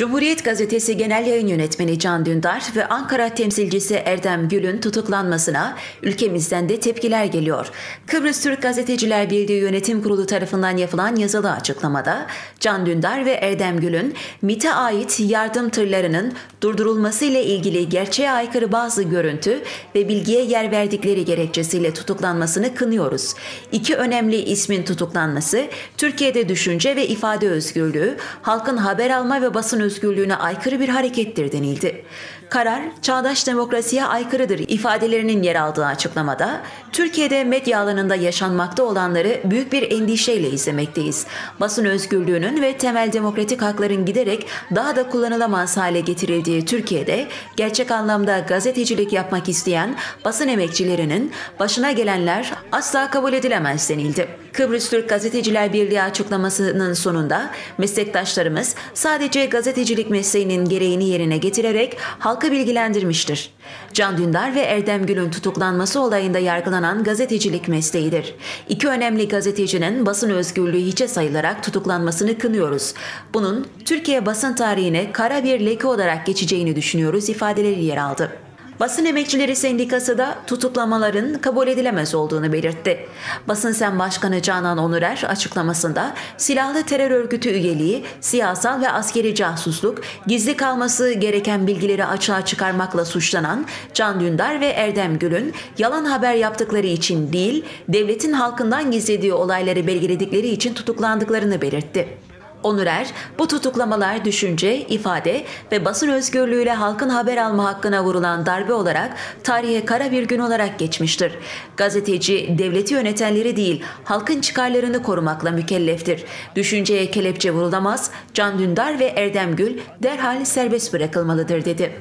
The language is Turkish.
Cumhuriyet Gazetesi Genel Yayın Yönetmeni Can Dündar ve Ankara temsilcisi Erdem Gül'ün tutuklanmasına ülkemizden de tepkiler geliyor. Kıbrıs Türk Gazeteciler Birliği Yönetim Kurulu tarafından yapılan yazılı açıklamada Can Dündar ve Erdem Gül'ün MİT'e ait yardım tırlarının durdurulması ile ilgili gerçeğe aykırı bazı görüntü ve bilgiye yer verdikleri gerekçesiyle tutuklanmasını kınıyoruz. İki önemli ismin tutuklanması Türkiye'de düşünce ve ifade özgürlüğü, halkın haber alma ve basın özgürlüğüne aykırı bir harekettir denildi. Karar, çağdaş demokrasiye aykırıdır ifadelerinin yer aldığı açıklamada, Türkiye'de medya alanında yaşanmakta olanları büyük bir endişeyle izlemekteyiz. Basın özgürlüğünün ve temel demokratik hakların giderek daha da kullanılamaz hale getirildiği Türkiye'de, gerçek anlamda gazetecilik yapmak isteyen basın emekçilerinin başına gelenler asla kabul edilemez denildi. Kıbrıs Türk Gazeteciler Birliği açıklamasının sonunda meslektaşlarımız sadece gazetecilik mesleğinin gereğini yerine getirerek halkı bilgilendirmiştir. Can Dündar ve Erdem Gül'ün tutuklanması olayında yargılanan gazetecilik mesleğidir. İki önemli gazetecinin basın özgürlüğü hiçe sayılarak tutuklanmasını kınıyoruz. Bunun Türkiye basın tarihine kara bir leke olarak geçeceğini düşünüyoruz ifadeleri yer aldı. Basın Emekçileri Sendikası da tutuklamaların kabul edilemez olduğunu belirtti. Basın Sen Başkanı Canan Onurer açıklamasında silahlı terör örgütü üyeliği, siyasal ve askeri casusluk, gizli kalması gereken bilgileri açığa çıkarmakla suçlanan Can Dündar ve Erdem Gül'ün yalan haber yaptıkları için değil, devletin halkından gizlediği olayları belgeledikleri için tutuklandıklarını belirtti. Onurer, bu tutuklamalar düşünce, ifade ve basın özgürlüğüyle halkın haber alma hakkına vurulan darbe olarak tarihe kara bir gün olarak geçmiştir. Gazeteci, devleti yönetenleri değil, halkın çıkarlarını korumakla mükelleftir. Düşünceye kelepçe vurulamaz, Can Dündar ve Erdem Gül derhal serbest bırakılmalıdır dedi.